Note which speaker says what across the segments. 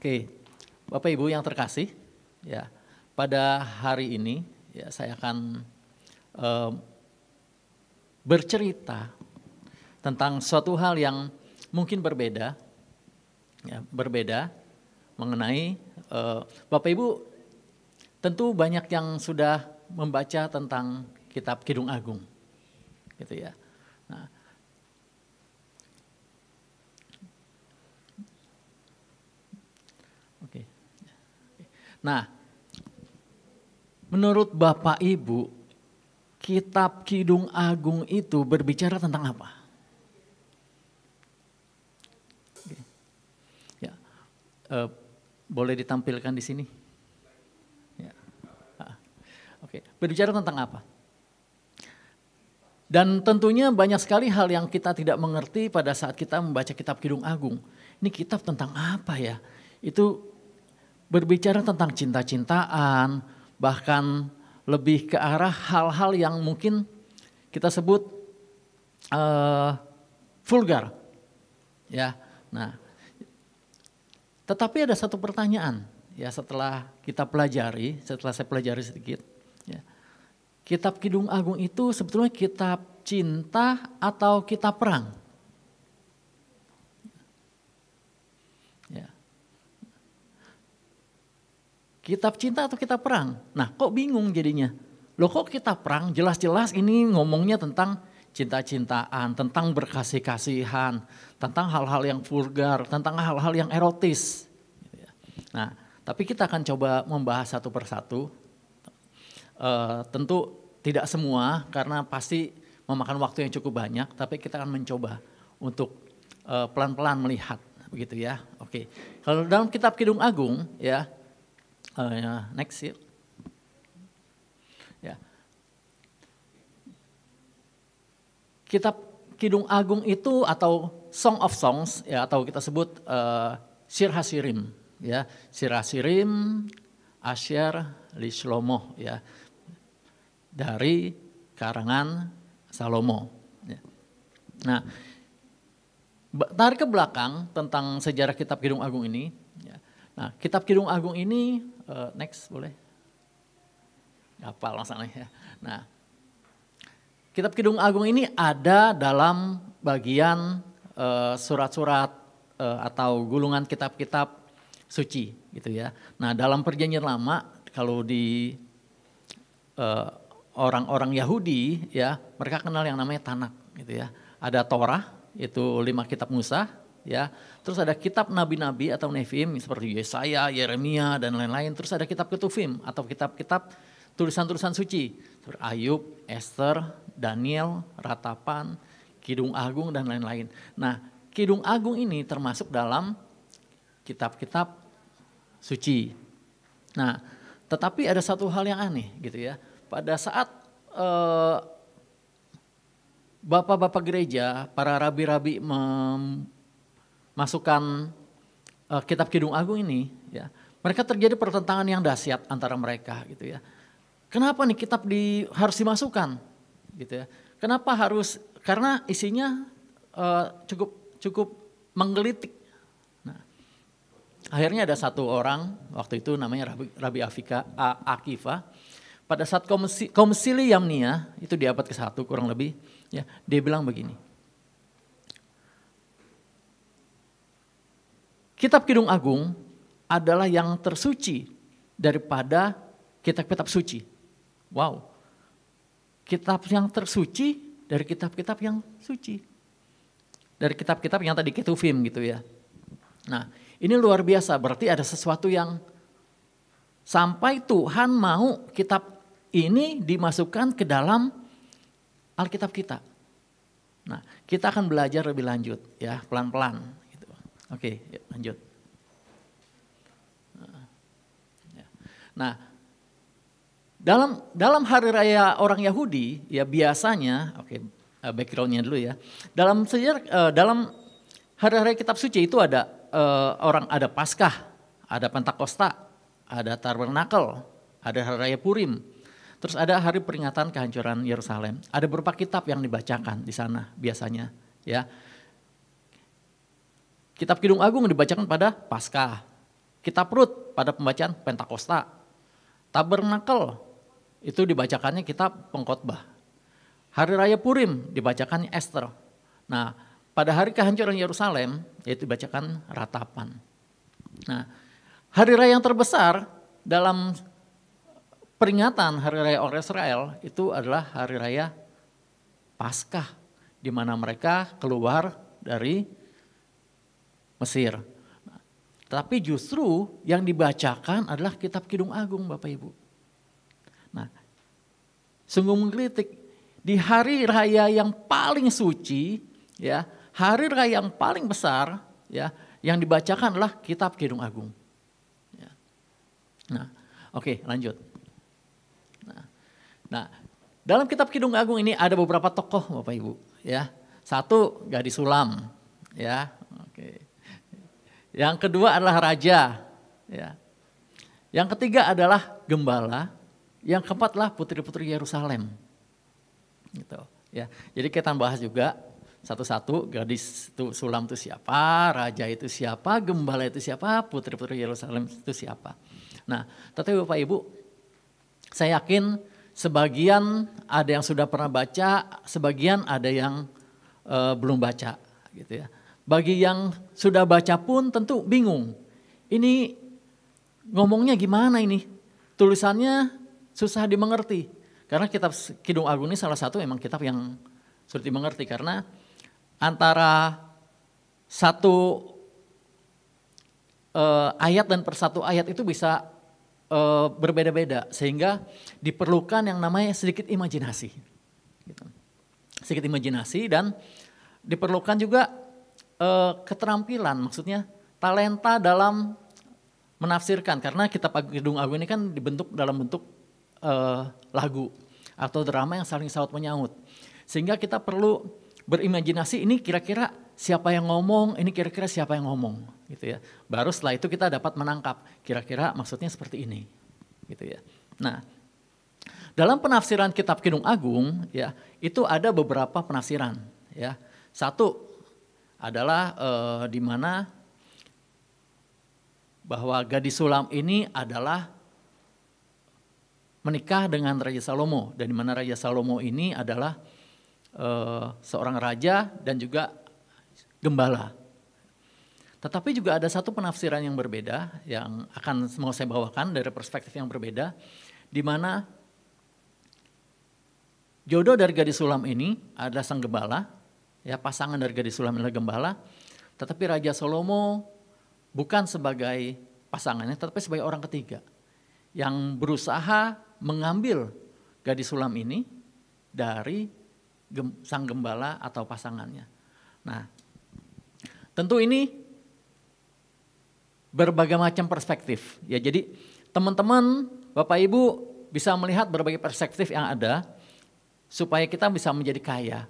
Speaker 1: Oke, Bapak Ibu yang terkasih, ya pada hari ini ya saya akan um, bercerita tentang suatu hal yang mungkin berbeda, ya berbeda mengenai uh, Bapak Ibu tentu banyak yang sudah membaca tentang Kitab Kidung Agung, gitu ya. Nah, Nah, menurut Bapak Ibu, kitab Kidung Agung itu berbicara tentang apa? Ya, uh, boleh ditampilkan di sini. Ya. Ah, Oke, berbicara tentang apa? Dan tentunya banyak sekali hal yang kita tidak mengerti pada saat kita membaca kitab Kidung Agung. Ini kitab tentang apa ya? Itu berbicara tentang cinta-cintaan, bahkan lebih ke arah hal-hal yang mungkin kita sebut uh, vulgar. Ya, nah, tetapi ada satu pertanyaan ya setelah kita pelajari, setelah saya pelajari sedikit, ya, kitab Kidung Agung itu sebetulnya kitab cinta atau kitab perang? Kitab cinta atau kitab perang? Nah kok bingung jadinya? Loh kok kitab perang? Jelas-jelas ini ngomongnya tentang cinta-cintaan, tentang berkasih-kasihan, tentang hal-hal yang vulgar, tentang hal-hal yang erotis. Nah, tapi kita akan coba membahas satu persatu. Uh, tentu tidak semua karena pasti memakan waktu yang cukup banyak, tapi kita akan mencoba untuk eh, pelan-pelan melihat, begitu ya. Oke, kalau dalam Kitab Kidung Agung ya Uh, ya, next yuk. Ya. Kitab Kidung Agung itu atau Song of Songs ya atau kita sebut uh, Sir Hasirim ya Sir Hasirim Asyar Lislomo ya dari karangan Salomo. Ya. Nah, tarik ke belakang tentang sejarah Kitab Kidung Agung ini. Ya. Nah, Kitab Kidung Agung ini Uh, next boleh. Apa langsung ya. Nah, Kitab Kidung Agung ini ada dalam bagian uh, surat-surat uh, atau gulungan kitab-kitab suci gitu ya. Nah, dalam perjanjian lama kalau di orang-orang uh, Yahudi ya, mereka kenal yang namanya Tanak gitu ya. Ada Torah itu lima kitab Musa, ya. Terus ada kitab nabi-nabi atau Nefim seperti Yesaya, Yeremia dan lain-lain. Terus ada kitab Ketuvim atau kitab-kitab tulisan-tulisan suci seperti Ayub, Esther, Daniel, Ratapan, Kidung Agung dan lain-lain. Nah, Kidung Agung ini termasuk dalam kitab-kitab suci. Nah, tetapi ada satu hal yang aneh gitu ya. Pada saat eh, bapak-bapak gereja, para rabi-rabi masukkan uh, kitab Kidung Agung ini, ya, mereka terjadi pertentangan yang dahsyat antara mereka gitu ya. Kenapa nih kitab di harus dimasukkan gitu ya? Kenapa harus? Karena isinya uh, cukup cukup menggelitik. Nah, akhirnya ada satu orang waktu itu namanya Rabi, Rabi Afika Akifa. Pada saat komisi, komisili Yamnia itu di abad ke-1 kurang lebih, ya dia bilang begini. Kitab Kidung Agung adalah yang tersuci daripada kitab-kitab suci. Wow. Kitab yang tersuci dari kitab-kitab yang suci. Dari kitab-kitab yang tadi film gitu ya. Nah, ini luar biasa berarti ada sesuatu yang sampai Tuhan mau kitab ini dimasukkan ke dalam Alkitab kita. Nah, kita akan belajar lebih lanjut ya, pelan-pelan. Oke, yuk lanjut. Ya. Nah, dalam dalam hari raya orang Yahudi ya biasanya, oke eh, backgroundnya dulu ya. Dalam sejarah uh, dalam hari raya kitab suci itu ada uh, orang ada Paskah, ada Pentakosta, ada Tabernakel, ada hari raya Purim. Terus ada hari peringatan kehancuran Yerusalem. Ada beberapa kitab yang dibacakan di sana biasanya, ya. Kitab Kidung Agung dibacakan pada Paskah. Kita perut pada pembacaan Pentakosta. Tabernakel itu dibacakannya kitab pengkhotbah. Hari Raya Purim dibacakannya Esther. Nah, pada hari kehancuran Yerusalem yaitu dibacakan ratapan. Nah, hari raya yang terbesar dalam peringatan hari raya orang Israel itu adalah hari raya Paskah di mana mereka keluar dari Mesir. Tapi justru yang dibacakan adalah kitab Kidung Agung Bapak Ibu. Nah, sungguh menggelitik di hari raya yang paling suci, ya, hari raya yang paling besar, ya, yang dibacakan adalah kitab Kidung Agung. Ya. Nah, oke, okay, lanjut. Nah, nah, dalam kitab Kidung Agung ini ada beberapa tokoh Bapak Ibu, ya. Satu gadis sulam, ya. Oke. Yang kedua adalah raja, ya. Yang ketiga adalah gembala, yang keempat adalah putri-putri Yerusalem. Gitu, ya. Jadi kita bahas juga satu-satu gadis itu sulam itu siapa, raja itu siapa, gembala itu siapa, putri-putri Yerusalem itu siapa. Nah, tetapi Bapak Ibu, saya yakin sebagian ada yang sudah pernah baca, sebagian ada yang uh, belum baca gitu ya. Bagi yang sudah baca pun tentu bingung. Ini ngomongnya gimana ini? Tulisannya susah dimengerti. Karena kitab Kidung Agung ini salah satu memang kitab yang sulit dimengerti karena antara satu uh, ayat dan persatu ayat itu bisa uh, berbeda-beda sehingga diperlukan yang namanya sedikit imajinasi. Gitu. Sedikit imajinasi dan diperlukan juga uh, keterampilan, maksudnya talenta dalam menafsirkan karena kitab Kidung Agung ini kan dibentuk dalam bentuk uh, lagu atau drama yang saling saut menyaut. Sehingga kita perlu berimajinasi ini kira-kira siapa yang ngomong, ini kira-kira siapa yang ngomong gitu ya. Baru setelah itu kita dapat menangkap kira-kira maksudnya seperti ini gitu ya. Nah, dalam penafsiran kitab Kidung Agung ya, itu ada beberapa penafsiran ya. Satu adalah uh, di mana bahwa gadis sulam ini adalah menikah dengan Raja Salomo dan di mana Raja Salomo ini adalah uh, seorang raja dan juga gembala. Tetapi juga ada satu penafsiran yang berbeda yang akan mau saya bawakan dari perspektif yang berbeda di mana jodoh dari gadis sulam ini adalah sang gembala ya pasangan dari gadis sulam adalah gembala, tetapi Raja Salomo bukan sebagai pasangannya, tetapi sebagai orang ketiga yang berusaha mengambil gadis sulam ini dari sang gembala atau pasangannya. Nah, tentu ini berbagai macam perspektif. Ya, jadi teman-teman, Bapak Ibu bisa melihat berbagai perspektif yang ada supaya kita bisa menjadi kaya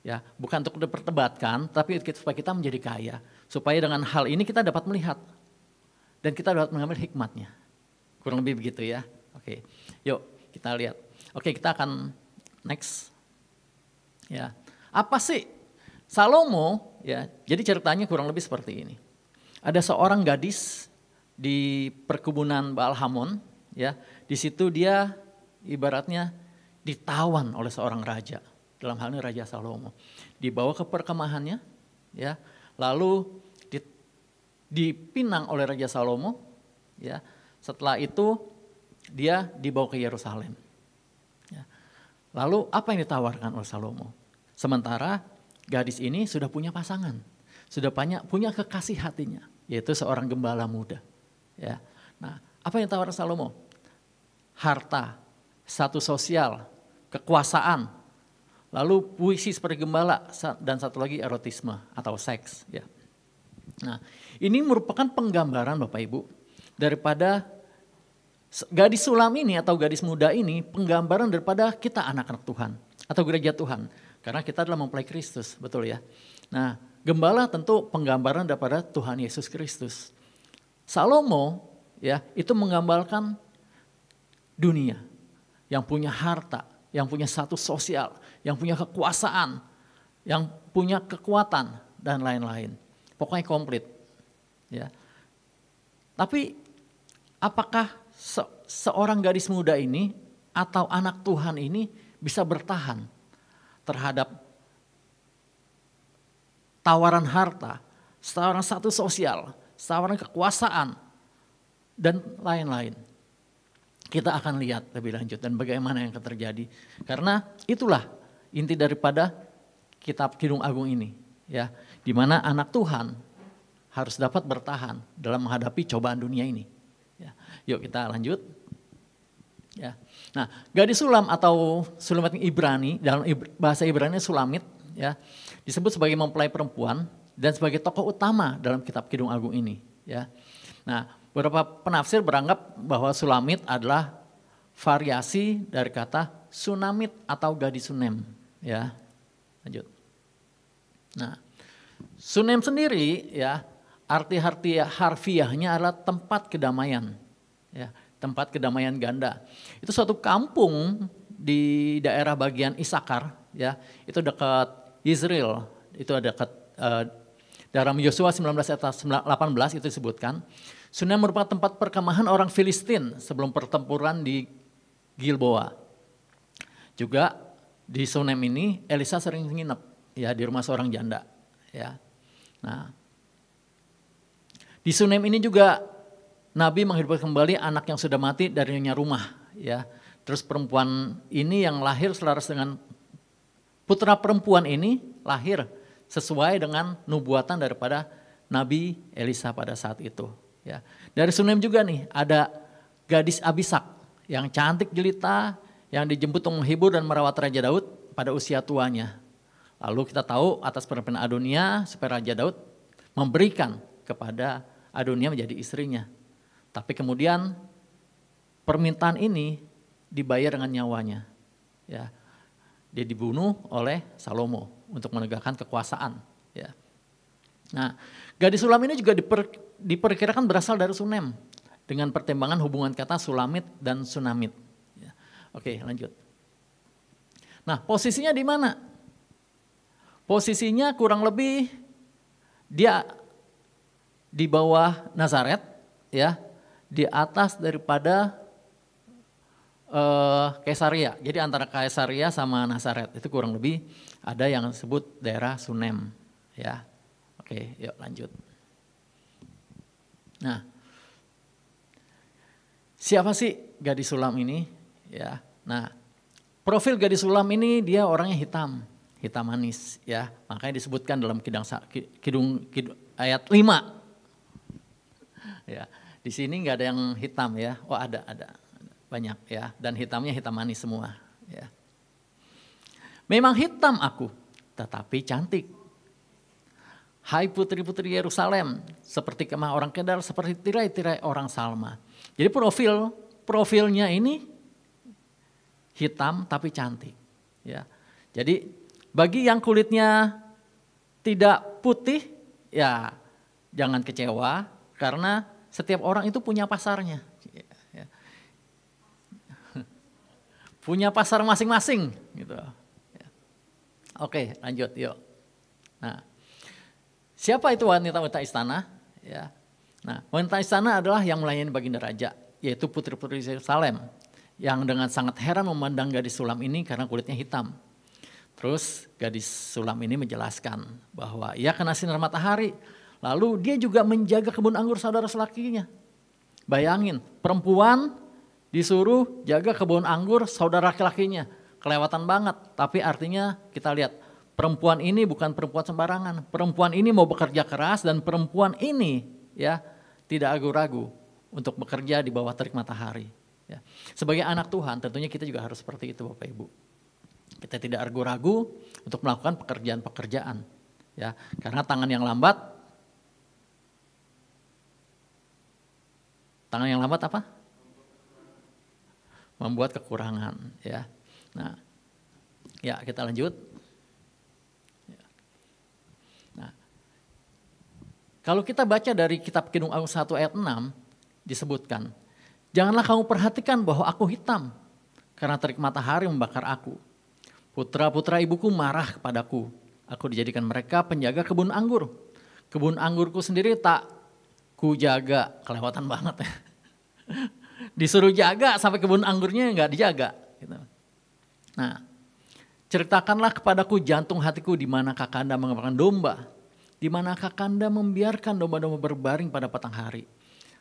Speaker 1: ya bukan untuk diperdebatkan tapi supaya kita menjadi kaya. Supaya dengan hal ini kita dapat melihat. Dan kita dapat mengambil hikmatnya. Kurang lebih begitu ya. Oke yuk kita lihat. Oke kita akan next. Ya apa sih Salomo? Ya jadi ceritanya kurang lebih seperti ini. Ada seorang gadis di perkebunan Baal Hamon ya. Di situ dia ibaratnya ditawan oleh seorang raja dalam hal ini Raja Salomo. Dibawa ke perkemahannya, ya, lalu dipinang oleh Raja Salomo, ya. Setelah itu dia dibawa ke Yerusalem. Ya. Lalu apa yang ditawarkan oleh Salomo? Sementara gadis ini sudah punya pasangan, sudah banyak punya kekasih hatinya, yaitu seorang gembala muda. Ya. Nah, apa yang ditawarkan Salomo? Harta, satu sosial, kekuasaan, Lalu puisi seperti gembala dan satu lagi erotisme atau seks. Ya. Nah, ini merupakan penggambaran Bapak Ibu daripada gadis sulam ini atau gadis muda ini penggambaran daripada kita anak-anak Tuhan atau gereja Tuhan. Karena kita adalah mempelai Kristus, betul ya. Nah, gembala tentu penggambaran daripada Tuhan Yesus Kristus. Salomo ya itu menggambarkan dunia yang punya harta, yang punya satu sosial, yang punya kekuasaan, yang punya kekuatan dan lain-lain. Pokoknya komplit. Ya. Tapi apakah se seorang gadis muda ini atau anak Tuhan ini bisa bertahan terhadap tawaran harta, tawaran satu sosial, tawaran kekuasaan, dan lain-lain. Kita akan lihat lebih lanjut dan bagaimana yang akan terjadi. Karena itulah inti daripada kitab Kidung Agung ini. ya, Di mana anak Tuhan harus dapat bertahan dalam menghadapi cobaan dunia ini. Ya, yuk kita lanjut. Ya. Nah, gadis sulam atau sulamit Ibrani dalam bahasa Ibrani sulamit ya disebut sebagai mempelai perempuan dan sebagai tokoh utama dalam kitab Kidung Agung ini ya. Nah, beberapa penafsir beranggap bahwa sulamit adalah variasi dari kata sunamit atau gadis sunem ya. Lanjut. Nah, sunem sendiri ya arti-arti harfiahnya adalah tempat kedamaian ya tempat kedamaian ganda. Itu suatu kampung di daerah bagian Isakar, ya, itu dekat Israel, itu ada dekat uh, dalam Yosua 19 ayat 18 itu disebutkan. Sunem merupakan tempat perkemahan orang Filistin sebelum pertempuran di Gilboa. Juga di Sunem ini Elisa sering nginep ya di rumah seorang janda, ya. Nah, di Sunem ini juga Nabi menghidupkan kembali anak yang sudah mati dari nyonya rumah. Ya, terus perempuan ini yang lahir selaras dengan putra perempuan ini lahir sesuai dengan nubuatan daripada Nabi Elisa pada saat itu. Ya, dari Sunem juga nih ada gadis Abisak yang cantik jelita yang dijemput untuk menghibur dan merawat Raja Daud pada usia tuanya. Lalu kita tahu atas permintaan Adonia supaya Raja Daud memberikan kepada Adonia menjadi istrinya. Tapi kemudian permintaan ini dibayar dengan nyawanya. Ya. Dia dibunuh oleh Salomo untuk menegakkan kekuasaan. Ya. Nah, gadis Sulam ini juga diper, diperkirakan berasal dari Sunem dengan pertimbangan hubungan kata Sulamit dan Sunamit. Oke, lanjut. Nah, posisinya di mana? Posisinya kurang lebih dia di bawah Nazaret, ya, di atas daripada uh, Kaisaria. Jadi antara Kaisaria sama Nazaret itu kurang lebih ada yang disebut daerah Sunem. Ya, oke, yuk lanjut. Nah, siapa sih gadis sulam ini? Ya, nah profil gadis sulam ini dia orangnya hitam, hitam manis. Ya, makanya disebutkan dalam kidang kidung, kidung ayat 5 ya di sini nggak ada yang hitam ya. Oh ada, ada. Banyak ya. Dan hitamnya hitam manis semua. Ya. Memang hitam aku, tetapi cantik. Hai putri-putri Yerusalem, seperti kemah orang Kedar, seperti tirai-tirai orang Salma. Jadi profil profilnya ini hitam tapi cantik. Ya. Jadi bagi yang kulitnya tidak putih, ya jangan kecewa karena setiap orang itu punya pasarnya. Ya. Punya pasar masing-masing gitu. Ya. Oke, lanjut yuk. Nah, siapa itu wanita-wanita istana? Ya. Nah, wanita istana adalah yang melayani baginda raja, yaitu putri-putri Yerusalem yang dengan sangat heran memandang gadis sulam ini karena kulitnya hitam. Terus gadis sulam ini menjelaskan bahwa ia kena sinar matahari, Lalu dia juga menjaga kebun anggur saudara selakinya. Bayangin, perempuan disuruh jaga kebun anggur saudara laki-lakinya. Kelewatan banget, tapi artinya kita lihat perempuan ini bukan perempuan sembarangan. Perempuan ini mau bekerja keras dan perempuan ini ya tidak ragu-ragu untuk bekerja di bawah terik matahari. Ya. Sebagai anak Tuhan tentunya kita juga harus seperti itu Bapak Ibu. Kita tidak ragu-ragu untuk melakukan pekerjaan-pekerjaan. Ya, karena tangan yang lambat Tangan yang lambat apa? Membuat kekurangan, ya. Nah, ya kita lanjut. Ya. Nah, kalau kita baca dari kitab Kidung Agung 1 ayat 6 disebutkan, janganlah kamu perhatikan bahwa aku hitam karena terik matahari membakar aku. Putra-putra ibuku marah kepadaku. Aku dijadikan mereka penjaga kebun anggur. Kebun anggurku sendiri tak ku jaga, kelewatan banget ya. Disuruh jaga sampai kebun anggurnya nggak dijaga. Gitu. Nah, ceritakanlah kepadaku jantung hatiku di mana kakanda mengembangkan domba, di mana kakanda membiarkan domba-domba berbaring pada petang hari.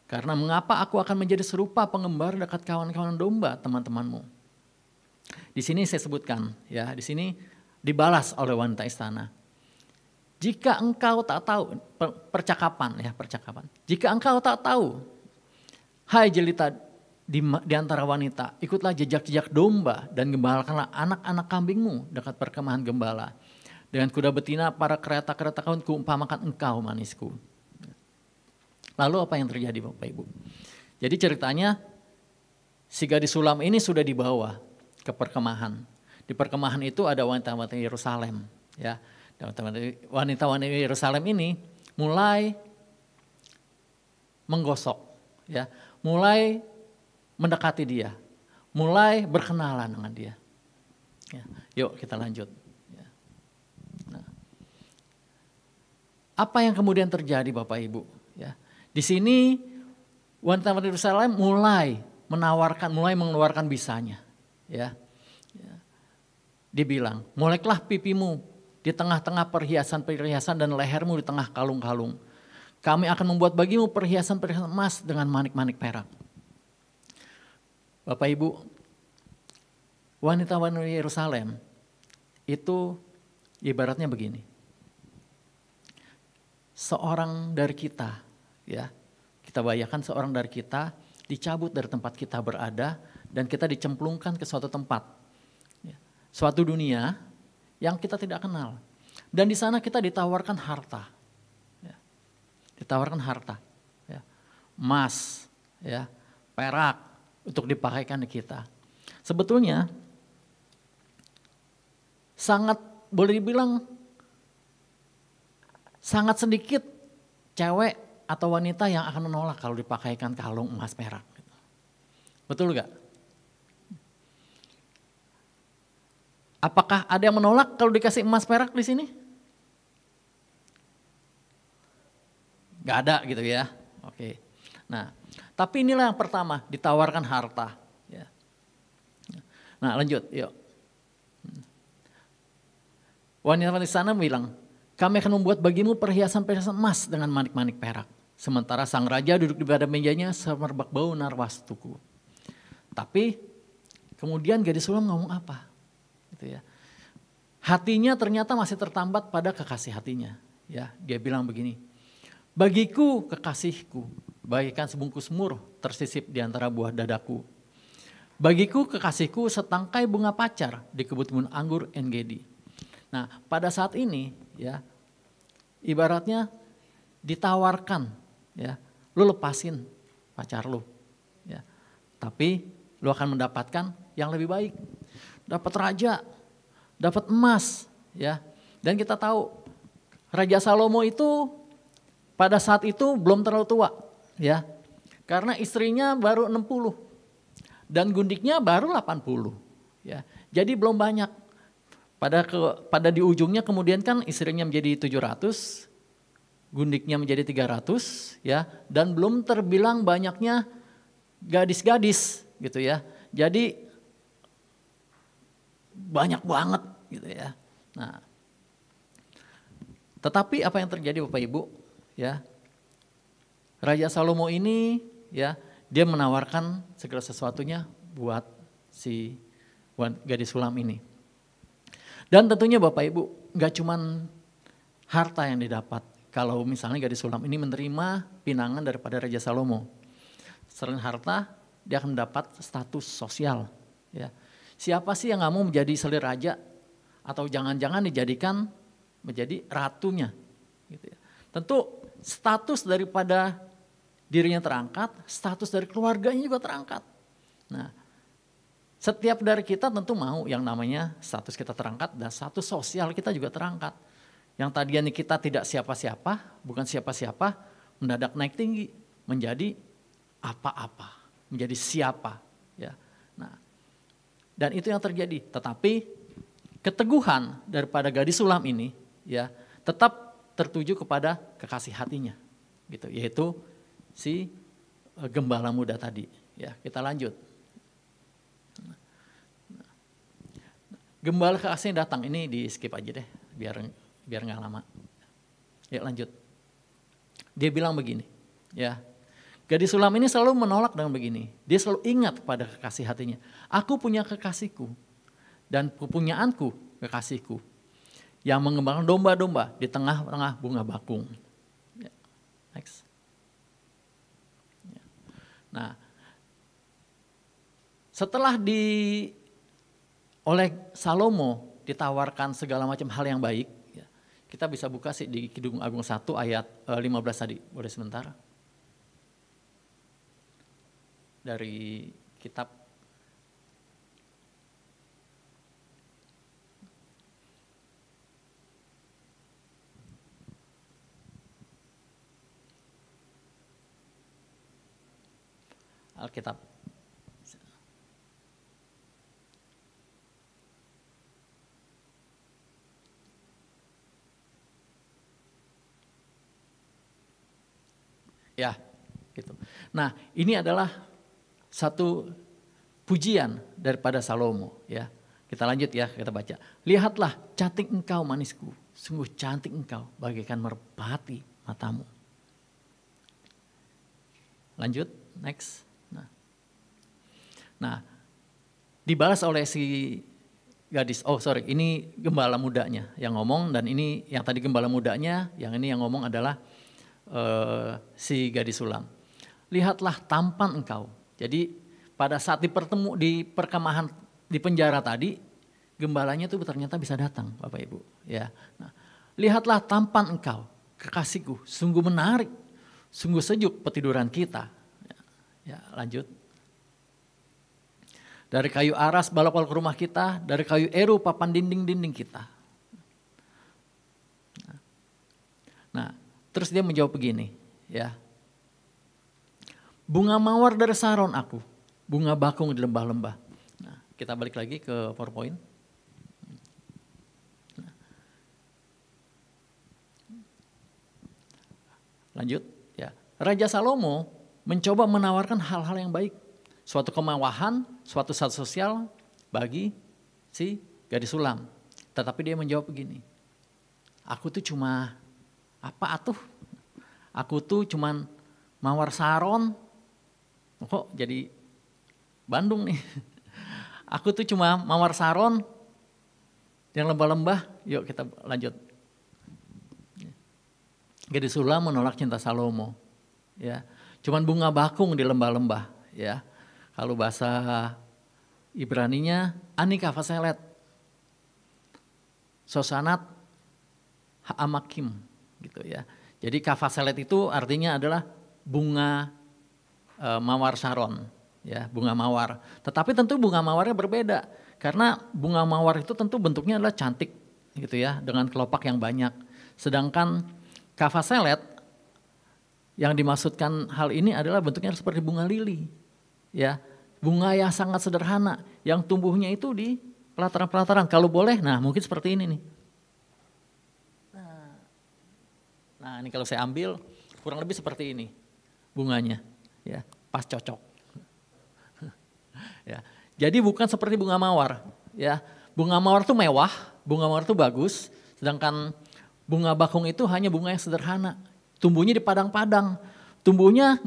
Speaker 1: Karena mengapa aku akan menjadi serupa pengembara dekat kawan-kawan domba teman-temanmu. Di sini saya sebutkan ya, di sini dibalas oleh wanita istana. Jika engkau tak tahu percakapan ya percakapan. Jika engkau tak tahu, hai jelita di, di antara wanita, ikutlah jejak-jejak domba dan gembalakanlah anak-anak kambingmu dekat perkemahan gembala. Dengan kuda betina para kereta-kereta kau kuumpamakan engkau manisku. Lalu apa yang terjadi Bapak Ibu? Jadi ceritanya si gadis sulam ini sudah dibawa ke perkemahan. Di perkemahan itu ada wanita-wanita Yerusalem ya wanita-wanita Yerusalem ini mulai menggosok, ya, mulai mendekati dia, mulai berkenalan dengan dia. Ya, yuk kita lanjut. Ya. Nah, apa yang kemudian terjadi Bapak Ibu? Di sini wanita-wanita Yerusalem mulai menawarkan, mulai mengeluarkan bisanya. Ya. Dibilang, mulailah pipimu di tengah-tengah perhiasan-perhiasan dan lehermu di tengah kalung-kalung. Kami akan membuat bagimu perhiasan-perhiasan emas dengan manik-manik perak. Bapak Ibu, wanita-wanita Yerusalem itu ibaratnya begini. Seorang dari kita, ya, kita bayangkan seorang dari kita dicabut dari tempat kita berada dan kita dicemplungkan ke suatu tempat. Ya, suatu dunia yang kita tidak kenal. Dan di sana kita ditawarkan harta. Ya. Ditawarkan harta. Ya. Emas, ya, perak untuk dipakaikan di kita. Sebetulnya sangat boleh dibilang sangat sedikit cewek atau wanita yang akan menolak kalau dipakaikan kalung emas perak. Betul gak? Apakah ada yang menolak kalau dikasih emas perak di sini? Gak ada gitu ya. Oke. Nah, tapi inilah yang pertama ditawarkan harta. Ya. Nah lanjut, yuk. Wanita di sana bilang, kami akan membuat bagimu perhiasan-perhiasan emas dengan manik-manik perak. Sementara sang raja duduk di pada mejanya semerbak bau narwastuku. Tapi kemudian gadis sulam ngomong apa? gitu ya. Hatinya ternyata masih tertambat pada kekasih hatinya. Ya, dia bilang begini, bagiku kekasihku, bagikan sebungkus mur tersisip di antara buah dadaku. Bagiku kekasihku setangkai bunga pacar di kebun anggur NGD. Nah, pada saat ini ya ibaratnya ditawarkan ya, lu lepasin pacar lu ya. Tapi lu akan mendapatkan yang lebih baik dapat raja, dapat emas, ya. Dan kita tahu Raja Salomo itu pada saat itu belum terlalu tua, ya. Karena istrinya baru 60 dan gundiknya baru 80, ya. Jadi belum banyak. Pada ke, pada di ujungnya kemudian kan istrinya menjadi 700, gundiknya menjadi 300, ya. Dan belum terbilang banyaknya gadis-gadis gitu ya. Jadi banyak banget gitu ya. Nah, tetapi apa yang terjadi Bapak Ibu ya? Raja Salomo ini ya, dia menawarkan segala sesuatunya buat si gadis sulam ini. Dan tentunya Bapak Ibu nggak cuman harta yang didapat. Kalau misalnya gadis sulam ini menerima pinangan daripada Raja Salomo. Selain harta, dia akan mendapat status sosial. Ya. Siapa sih yang nggak mau menjadi selir raja atau jangan-jangan dijadikan menjadi ratunya? Gitu ya. Tentu status daripada dirinya terangkat, status dari keluarganya juga terangkat. Nah, setiap dari kita tentu mau yang namanya status kita terangkat dan status sosial kita juga terangkat. Yang tadinya kita tidak siapa-siapa, bukan siapa-siapa, mendadak naik tinggi menjadi apa-apa, menjadi siapa. Ya. Nah, dan itu yang terjadi. Tetapi keteguhan daripada gadis sulam ini ya tetap tertuju kepada kekasih hatinya gitu yaitu si eh, gembala muda tadi. Ya, kita lanjut. Gembala kekasih datang ini di skip aja deh, biar biar nggak lama. Ya lanjut. Dia bilang begini, ya. Gadis sulam ini selalu menolak dengan begini. Dia selalu ingat pada kekasih hatinya. Aku punya kekasihku dan kepunyaanku kekasihku yang mengembangkan domba-domba di tengah-tengah bunga bakung. Ya. Next. Ya. Nah, setelah di oleh Salomo ditawarkan segala macam hal yang baik, kita bisa buka sih di Kidung Agung 1 ayat 15 eh, tadi, boleh sebentar. Dari kitab Alkitab Ya, gitu. Nah, ini adalah satu pujian daripada Salomo, ya. Kita lanjut ya, kita baca. Lihatlah, cantik engkau manisku, sungguh cantik engkau, bagaikan merpati matamu. Lanjut, next. Nah, nah dibalas oleh si gadis. Oh sorry, ini gembala mudanya yang ngomong dan ini yang tadi gembala mudanya, yang ini yang ngomong adalah uh, si gadis sulam. Lihatlah tampan engkau. Jadi pada saat dipertemu di perkemahan di penjara tadi, gembalanya itu ternyata bisa datang, Bapak Ibu. Ya, nah, lihatlah tampan engkau, kekasihku, sungguh menarik, sungguh sejuk petiduran kita. Ya, ya lanjut. Dari kayu aras balok-balok rumah kita, dari kayu eru papan dinding-dinding kita. Nah, Terus dia menjawab begini, ya. Bunga mawar dari Saron aku, bunga bakung di lembah-lembah. Nah, kita balik lagi ke PowerPoint. Nah. Lanjut, ya. Raja Salomo mencoba menawarkan hal-hal yang baik, suatu kemewahan, suatu saat sosial bagi si gadis sulam. Tetapi dia menjawab begini, aku tuh cuma apa atuh? Aku tuh cuman mawar saron. Kok jadi Bandung nih? Aku tuh cuma mawar saron yang lembah-lembah. Yuk kita lanjut. Gadis Sulam menolak cinta Salomo. Ya, cuman bunga bakung di lembah-lembah. Ya, kalau bahasa Ibraninya Anika Faselet. Sosanat Ha'amakim gitu ya. Jadi kavaselet itu artinya adalah bunga e, mawar saron, ya bunga mawar. Tetapi tentu bunga mawarnya berbeda karena bunga mawar itu tentu bentuknya adalah cantik gitu ya dengan kelopak yang banyak. Sedangkan kavaselet yang dimaksudkan hal ini adalah bentuknya seperti bunga lili, ya bunga yang sangat sederhana yang tumbuhnya itu di pelataran-pelataran. Kalau boleh, nah mungkin seperti ini nih Nah ini kalau saya ambil kurang lebih seperti ini bunganya, ya pas cocok. ya, jadi bukan seperti bunga mawar, ya bunga mawar itu mewah, bunga mawar itu bagus, sedangkan bunga bakung itu hanya bunga yang sederhana, tumbuhnya di padang-padang, tumbuhnya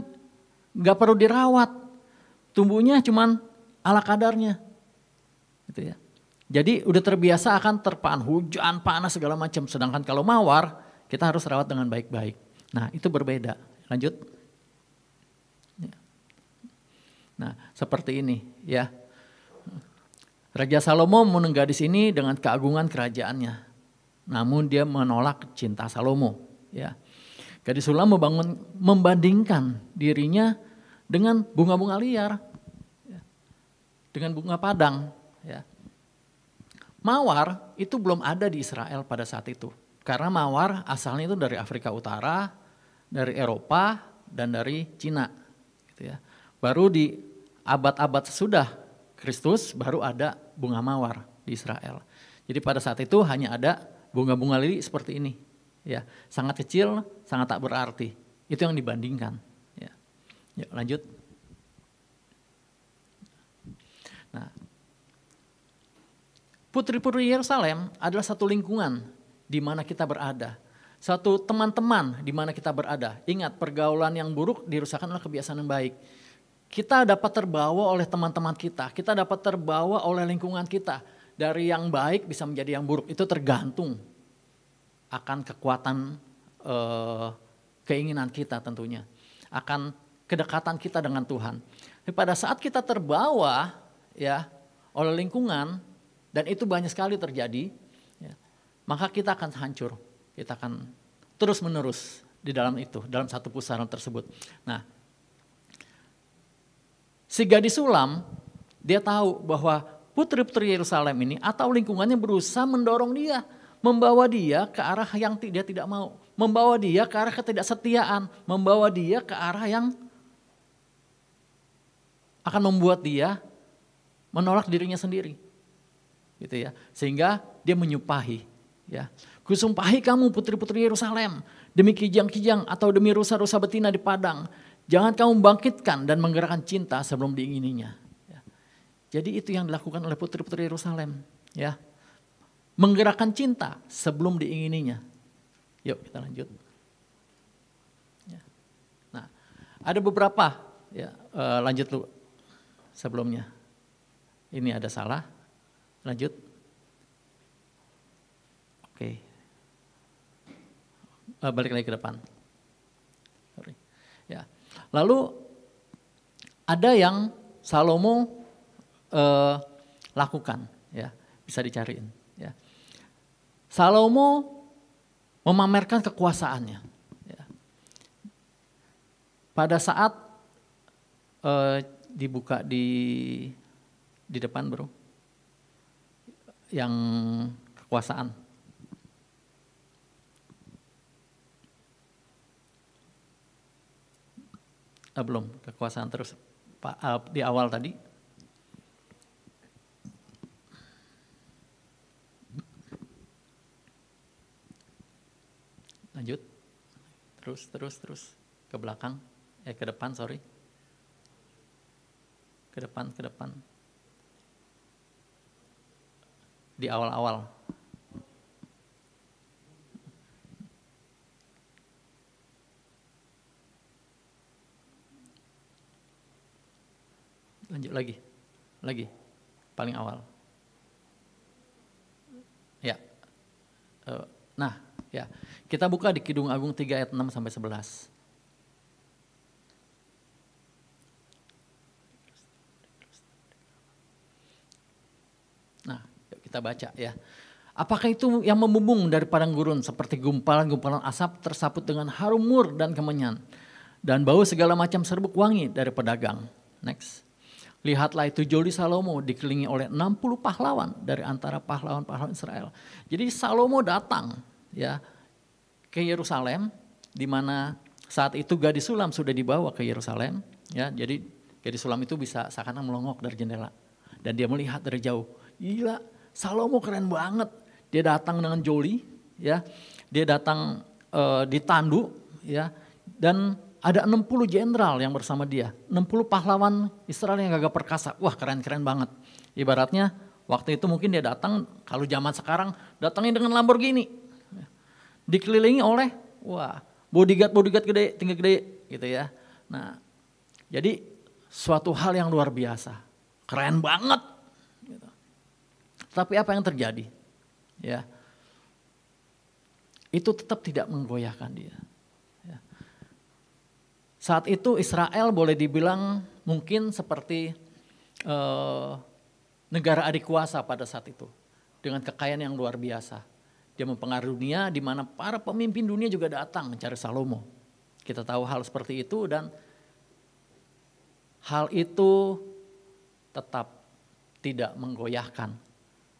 Speaker 1: nggak perlu dirawat, tumbuhnya cuman ala kadarnya, gitu ya. Jadi udah terbiasa akan terpaan hujan, panas segala macam. Sedangkan kalau mawar kita harus rawat dengan baik-baik. Nah itu berbeda. Lanjut. Ya. Nah seperti ini ya. Raja Salomo menenggak di sini dengan keagungan kerajaannya. Namun dia menolak cinta Salomo. Ya. Gadis Sulam membangun, membandingkan dirinya dengan bunga-bunga liar. Ya. Dengan bunga padang. Ya. Mawar itu belum ada di Israel pada saat itu. Karena mawar asalnya itu dari Afrika Utara, dari Eropa, dan dari Cina. Gitu ya. Baru di abad-abad sesudah Kristus baru ada bunga mawar di Israel. Jadi pada saat itu hanya ada bunga-bunga lili seperti ini. Ya, sangat kecil, sangat tak berarti. Itu yang dibandingkan. Ya. lanjut. Nah, putri-putri Yerusalem adalah satu lingkungan di mana kita berada. Satu teman-teman di mana kita berada. Ingat, pergaulan yang buruk dirusakkan oleh kebiasaan yang baik. Kita dapat terbawa oleh teman-teman kita, kita dapat terbawa oleh lingkungan kita. Dari yang baik bisa menjadi yang buruk, itu tergantung akan kekuatan eh, keinginan kita tentunya. Akan kedekatan kita dengan Tuhan. Tapi pada saat kita terbawa ya oleh lingkungan dan itu banyak sekali terjadi, maka kita akan hancur. Kita akan terus menerus di dalam itu, dalam satu pusaran tersebut. Nah, si gadis sulam dia tahu bahwa putri-putri Yerusalem ini atau lingkungannya berusaha mendorong dia, membawa dia ke arah yang dia tidak mau, membawa dia ke arah ketidaksetiaan, membawa dia ke arah yang akan membuat dia menolak dirinya sendiri. Gitu ya. Sehingga dia menyumpahi, ya. Kusumpahi kamu putri-putri Yerusalem demi kijang-kijang atau demi rusa-rusa betina di padang. Jangan kamu bangkitkan dan menggerakkan cinta sebelum diingininya. Ya. Jadi itu yang dilakukan oleh putri-putri Yerusalem, ya. Menggerakkan cinta sebelum diingininya. Yuk kita lanjut. Ya. Nah, ada beberapa ya uh, lanjut lu sebelumnya. Ini ada salah. Lanjut. Oke. Uh, balik lagi ke depan. Sorry. Ya. Lalu ada yang Salomo uh, lakukan, ya bisa dicariin. Ya. Salomo memamerkan kekuasaannya. Ya. Pada saat uh, dibuka di di depan bro yang kekuasaan ah, belum kekuasaan terus. Pak uh, di awal tadi. Lanjut. Terus terus terus. Ke belakang. Eh ke depan sorry. Ke depan, ke depan. Di awal-awal. Lanjut lagi. Lagi. Paling awal. Ya. Eh, nah, ya. Kita buka di Kidung Agung 3 ayat 6 sampai 11. kita baca ya. Apakah itu yang membumbung dari padang gurun seperti gumpalan-gumpalan asap tersaput dengan harum mur dan kemenyan dan bau segala macam serbuk wangi dari pedagang. Next. Lihatlah itu Joli Salomo dikelilingi oleh 60 pahlawan dari antara pahlawan-pahlawan Israel. Jadi Salomo datang ya ke Yerusalem di mana saat itu gadis sulam sudah dibawa ke Yerusalem ya. Jadi gadis sulam itu bisa seakan melongok dari jendela dan dia melihat dari jauh. Gila, Salomo keren banget. Dia datang dengan joli, ya. Dia datang uh, di tandu, ya. Dan ada 60 jenderal yang bersama dia. 60 pahlawan Israel yang gagah perkasa. Wah keren-keren banget. Ibaratnya waktu itu mungkin dia datang, kalau zaman sekarang datangnya dengan Lamborghini. Dikelilingi oleh, wah bodyguard-bodyguard gede, tinggi gede gitu ya. Nah jadi suatu hal yang luar biasa. Keren banget tapi apa yang terjadi? Ya, itu tetap tidak menggoyahkan dia. Saat itu Israel boleh dibilang mungkin seperti uh, negara adik kuasa pada saat itu dengan kekayaan yang luar biasa. Dia mempengaruhi dunia di mana para pemimpin dunia juga datang mencari Salomo. Kita tahu hal seperti itu dan hal itu tetap tidak menggoyahkan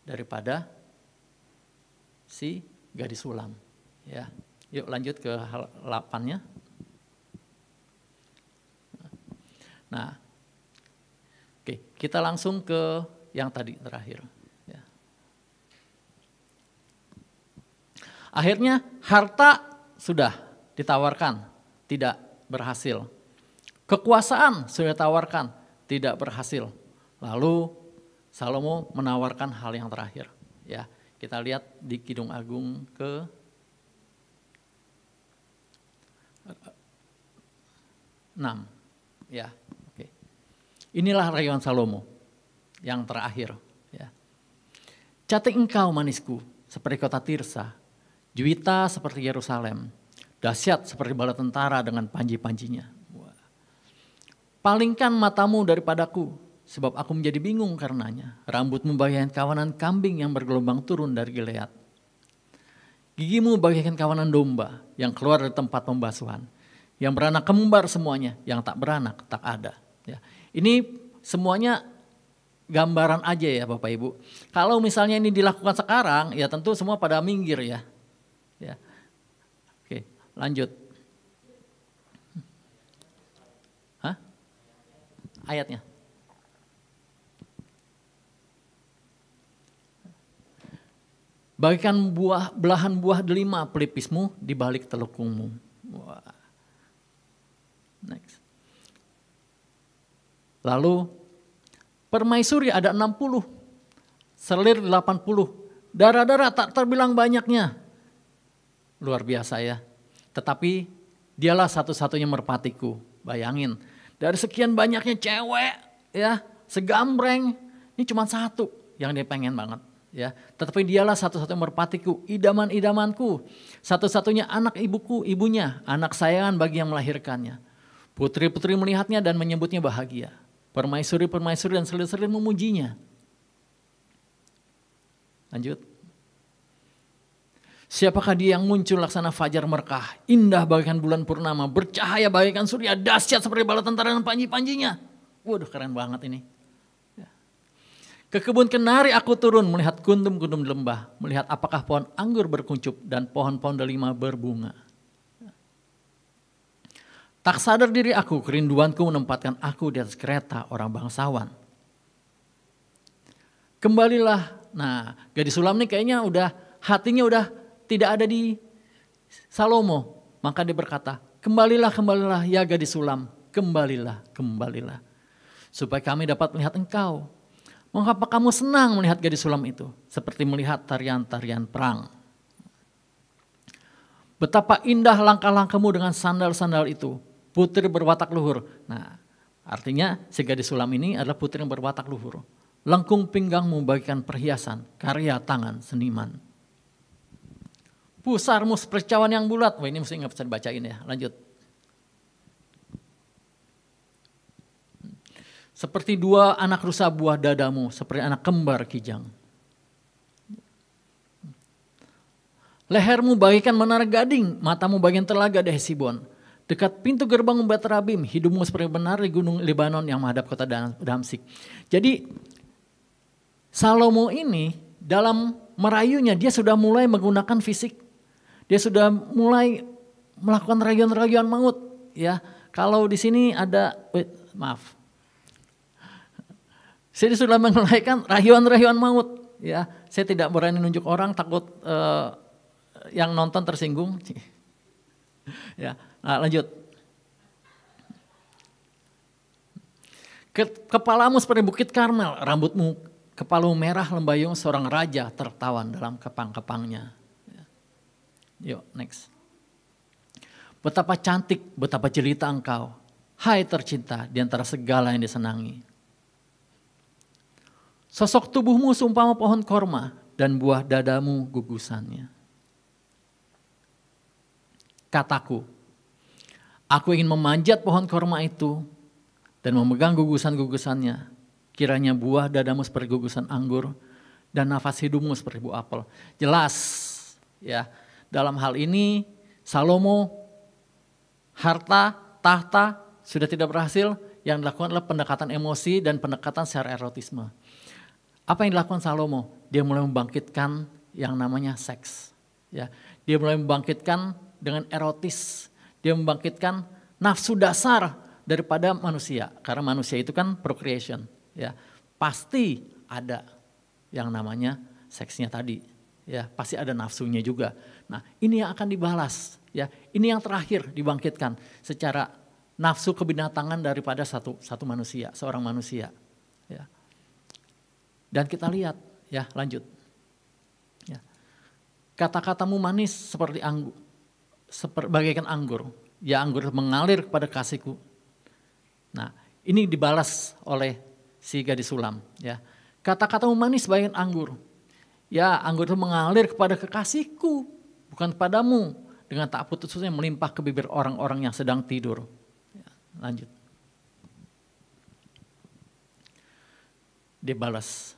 Speaker 1: daripada si gadis sulam. Ya, yuk lanjut ke hal 8-nya. Nah, oke, kita langsung ke yang tadi terakhir. Ya. Akhirnya harta sudah ditawarkan, tidak berhasil. Kekuasaan sudah tawarkan, tidak berhasil. Lalu Salomo menawarkan hal yang terakhir. Ya, kita lihat di Kidung Agung ke enam. Ya. Inilah rayuan Salomo yang terakhir. Ya. Engkau manisku seperti kota Tirsa, Juwita seperti Yerusalem, dahsyat seperti bala tentara dengan panji-panjinya. Palingkan matamu daripadaku, sebab aku menjadi bingung karenanya. Rambutmu bagaikan kawanan kambing yang bergelombang turun dari Gilead. Gigimu bagaikan kawanan domba yang keluar dari tempat pembasuhan. Yang beranak kembar semuanya, yang tak beranak tak ada. Ya. Ini semuanya gambaran aja ya Bapak Ibu. Kalau misalnya ini dilakukan sekarang, ya tentu semua pada minggir ya. ya. Oke, lanjut. ayatnya. Bagikan buah belahan buah delima pelipismu di balik telukungmu. Next. Lalu permaisuri ada 60, selir 80, darah-darah tak terbilang banyaknya. Luar biasa ya. Tetapi dialah satu-satunya merpatiku. Bayangin, dari sekian banyaknya cewek ya, segambreng, ini cuma satu yang dia pengen banget ya. Tetapi dialah satu-satunya merpatiku, idaman-idamanku, satu-satunya anak ibuku, ibunya, anak sayangan bagi yang melahirkannya. Putri-putri melihatnya dan menyebutnya bahagia. Permaisuri-permaisuri dan selir-selir memujinya. Lanjut. Siapakah dia yang muncul laksana fajar merkah, indah bagaikan bulan purnama, bercahaya bagaikan surya, dahsyat seperti bala tentara dan panji-panjinya. Waduh keren banget ini. Ya. Ke kebun kenari aku turun melihat kundum-kundum lembah, melihat apakah pohon anggur berkuncup dan pohon-pohon delima berbunga. Tak sadar diri aku, kerinduanku menempatkan aku di atas kereta orang bangsawan. Kembalilah, nah gadis sulam nih kayaknya udah hatinya udah tidak ada di Salomo. Maka dia berkata, kembalilah, kembalilah ya gadis sulam, kembalilah, kembalilah. Supaya kami dapat melihat engkau. Mengapa kamu senang melihat gadis sulam itu? Seperti melihat tarian-tarian perang. Betapa indah langkah-langkahmu dengan sandal-sandal itu. Putri berwatak luhur. Nah, artinya si gadis sulam ini adalah putri yang berwatak luhur. Lengkung pinggangmu bagikan perhiasan, karya tangan seniman. Pusarmu seperti cawan yang bulat. Wah ini mesti nggak bisa dibacain ya. Lanjut. Seperti dua anak rusa buah dadamu, seperti anak kembar kijang. Lehermu bagikan menara gading, matamu bagian telaga di Hesibon. Dekat pintu gerbang Umbat Rabim, hidupmu seperti benar di gunung Libanon yang menghadap kota Damsik. Jadi Salomo ini dalam merayunya dia sudah mulai menggunakan fisik dia sudah mulai melakukan rayuan-rayuan maut. Ya, kalau di sini ada, wait, maaf. Saya sudah mengelaikan rayuan-rayuan maut. Ya, saya tidak berani nunjuk orang takut uh, yang nonton tersinggung. ya, nah, lanjut. Kepalamu seperti bukit Karmel, rambutmu kepalamu merah lembayung seorang raja tertawan dalam kepang-kepangnya. Yuk, next. Betapa cantik, betapa jelita engkau. Hai tercinta di antara segala yang disenangi. Sosok tubuhmu seumpama pohon korma dan buah dadamu gugusannya. Kataku, aku ingin memanjat pohon korma itu dan memegang gugusan-gugusannya. Kiranya buah dadamu seperti gugusan anggur dan nafas hidupmu seperti buah apel. Jelas ya, dalam hal ini Salomo harta, tahta sudah tidak berhasil, yang dilakukan adalah pendekatan emosi dan pendekatan secara erotisme. Apa yang dilakukan Salomo? Dia mulai membangkitkan yang namanya seks. Ya, dia mulai membangkitkan dengan erotis. Dia membangkitkan nafsu dasar daripada manusia. Karena manusia itu kan procreation. Ya, pasti ada yang namanya seksnya tadi. Ya, pasti ada nafsunya juga. Nah, ini yang akan dibalas, ya. Ini yang terakhir dibangkitkan secara nafsu kebinatangan daripada satu satu manusia, seorang manusia. Ya. Dan kita lihat, ya lanjut. Ya. Kata-katamu manis seperti anggur, bagaikan anggur. Ya anggur mengalir kepada kasihku. Nah, ini dibalas oleh si gadis sulam. Ya, kata-katamu manis bagaikan anggur. Ya, anggur itu mengalir kepada kekasihku, bukan kepadamu. Dengan tak putusnya melimpah ke bibir orang-orang yang sedang tidur. Ya, lanjut. Dia balas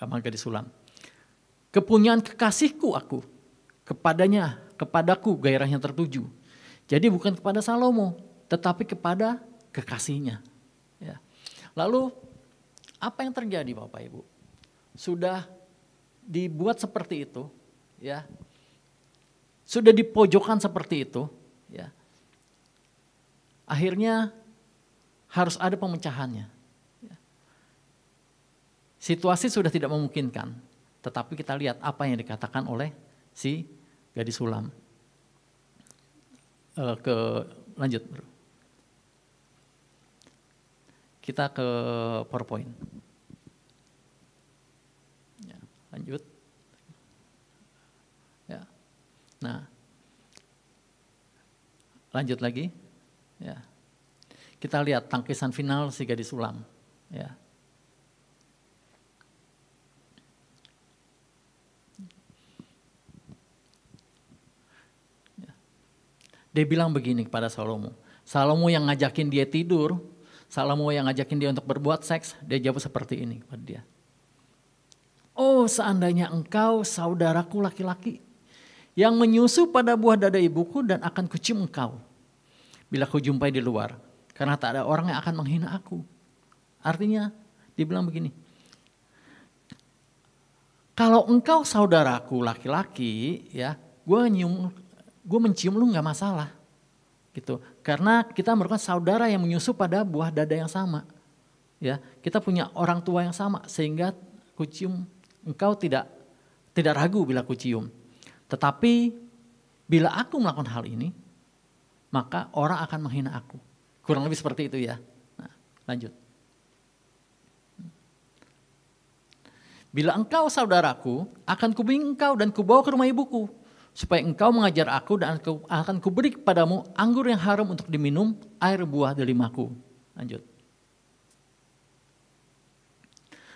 Speaker 1: sama gadis sulam. Kepunyaan kekasihku aku, kepadanya, kepadaku gairahnya tertuju. Jadi bukan kepada Salomo, tetapi kepada kekasihnya. Ya. Lalu apa yang terjadi Bapak Ibu? Sudah dibuat seperti itu, ya. Sudah dipojokkan seperti itu, ya. Akhirnya harus ada pemecahannya. Ya. Situasi sudah tidak memungkinkan, tetapi kita lihat apa yang dikatakan oleh si gadis sulam. E, ke lanjut, bro. Kita ke PowerPoint. Ya, lanjut. Ya. Nah, lanjut lagi. Ya. Kita lihat tangkisan final si gadis ulam. Ya. ya. Dia bilang begini kepada Salomo. Salomo yang ngajakin dia tidur, Salomo yang ngajakin dia untuk berbuat seks, dia jawab seperti ini kepada dia. Oh seandainya engkau saudaraku laki-laki yang menyusu pada buah dada ibuku dan akan kucium engkau. Bila ku jumpai di luar, karena tak ada orang yang akan menghina aku. Artinya dia bilang begini, kalau engkau saudaraku laki-laki ya, gue nyium, gue mencium lu nggak masalah gitu. Karena kita merupakan saudara yang menyusu pada buah dada yang sama. Ya, kita punya orang tua yang sama sehingga kucium engkau tidak tidak ragu bila kucium. Tetapi bila aku melakukan hal ini, maka orang akan menghina aku. Kurang lebih seperti itu ya. Nah, lanjut. Bila engkau saudaraku, akan kubing engkau dan kubawa ke rumah ibuku supaya engkau mengajar aku dan aku akan kuberi kepadamu anggur yang harum untuk diminum, air buah delimaku. Lanjut.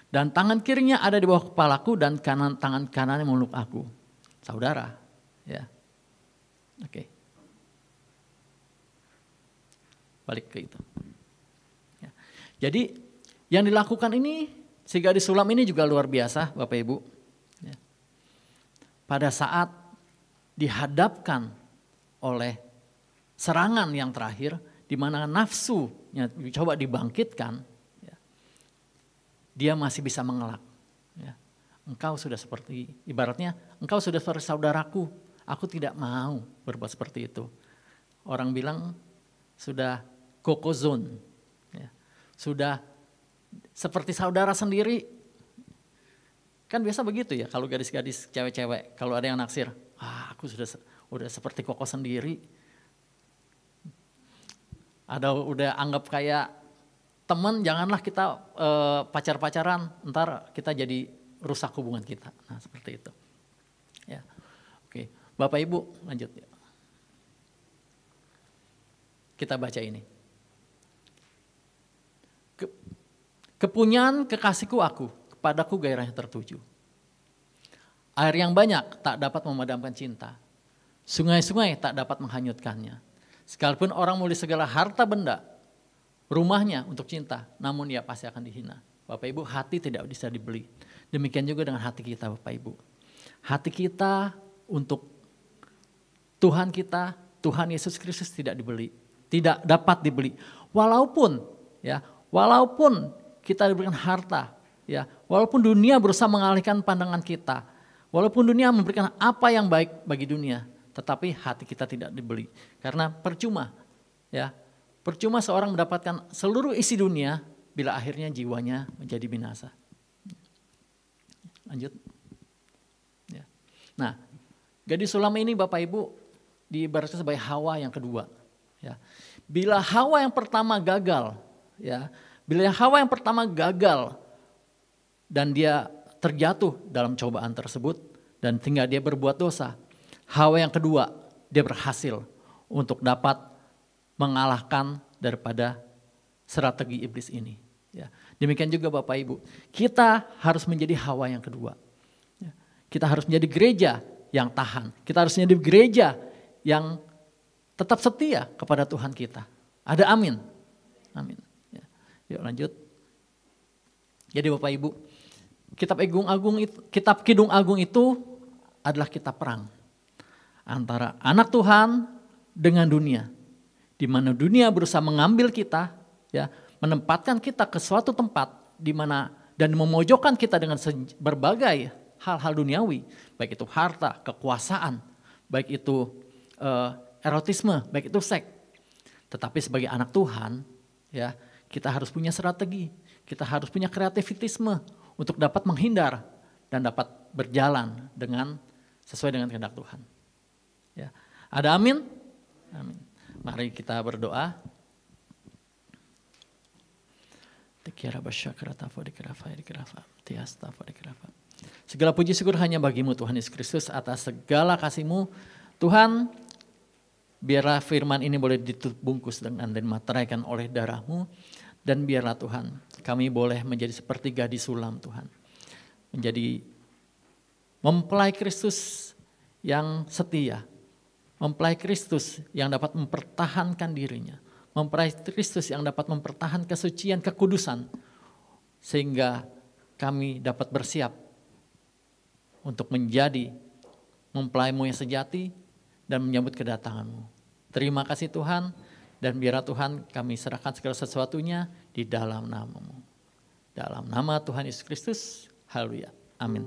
Speaker 1: Dan tangan kirinya ada di bawah kepalaku dan kanan tangan kanannya meluk aku. Saudara, ya. Oke. Balik ke itu. Ya. Jadi yang dilakukan ini si gadis sulam ini juga luar biasa Bapak Ibu. Ya. Pada saat dihadapkan oleh serangan yang terakhir di mana nafsunya coba dibangkitkan, ya, dia masih bisa mengelak. Ya. Engkau sudah seperti, ibaratnya engkau sudah seperti saudaraku, aku tidak mau berbuat seperti itu. Orang bilang sudah kokozon, ya. sudah seperti saudara sendiri. Kan biasa begitu ya kalau gadis-gadis cewek-cewek, kalau ada yang naksir, ah aku sudah udah seperti koko sendiri. Ada udah anggap kayak teman, janganlah kita uh, pacar-pacaran, ntar kita jadi rusak hubungan kita. Nah seperti itu. Ya, oke, Bapak Ibu lanjut ya. Kita baca ini. Ke, kepunyaan kekasihku aku, kepadaku gairahnya tertuju. Air yang banyak tak dapat memadamkan cinta. Sungai-sungai tak dapat menghanyutkannya. Sekalipun orang mulai segala harta benda, rumahnya untuk cinta, namun ia pasti akan dihina. Bapak Ibu, hati tidak bisa dibeli. Demikian juga dengan hati kita Bapak Ibu. Hati kita untuk Tuhan kita, Tuhan Yesus Kristus tidak dibeli. Tidak dapat dibeli. Walaupun ya, walaupun kita diberikan harta, ya, walaupun dunia berusaha mengalihkan pandangan kita, Walaupun dunia memberikan apa yang baik bagi dunia, tetapi hati kita tidak dibeli. Karena percuma, ya, percuma seorang mendapatkan seluruh isi dunia bila akhirnya jiwanya menjadi binasa. Lanjut. Ya. Nah, gadis sulam ini Bapak Ibu diibaratkan sebagai Hawa yang kedua. Ya. bila Hawa yang pertama gagal, ya, bila Hawa yang pertama gagal dan dia terjatuh dalam cobaan tersebut dan tinggal dia berbuat dosa, Hawa yang kedua dia berhasil untuk dapat mengalahkan daripada strategi iblis ini. Ya. Demikian juga Bapak Ibu, kita harus menjadi Hawa yang kedua. Ya. Kita harus menjadi gereja yang tahan. Kita harus menjadi gereja yang tetap setia kepada Tuhan kita. Ada amin. Amin. Ya. Yuk lanjut. Jadi Bapak Ibu, kitab Agung Agung kitab Kidung Agung itu adalah kitab perang antara anak Tuhan dengan dunia. Di mana dunia berusaha mengambil kita, ya, menempatkan kita ke suatu tempat di mana dan memojokkan kita dengan berbagai hal-hal duniawi, baik itu harta, kekuasaan, baik itu uh, erotisme, baik itu seks. Tetapi sebagai anak Tuhan, ya kita harus punya strategi, kita harus punya kreativitisme untuk dapat menghindar dan dapat berjalan dengan sesuai dengan kehendak Tuhan. Ya. Ada amin? Amin. Mari kita berdoa. Segala puji syukur hanya bagimu Tuhan Yesus Kristus atas segala kasihmu. Tuhan, Biarlah firman ini boleh dibungkus dengan dan materaikan oleh darahmu. Dan biarlah Tuhan kami boleh menjadi seperti gadis sulam Tuhan. Menjadi mempelai Kristus yang setia. Mempelai Kristus yang dapat mempertahankan dirinya. Mempelai Kristus yang dapat mempertahankan kesucian, kekudusan. Sehingga kami dapat bersiap untuk menjadi mempelaimu yang sejati dan menyambut kedatanganmu. Terima kasih Tuhan dan biarlah Tuhan kami serahkan segala sesuatunya di dalam namamu. Dalam nama Tuhan Yesus Kristus, haleluya. Amin.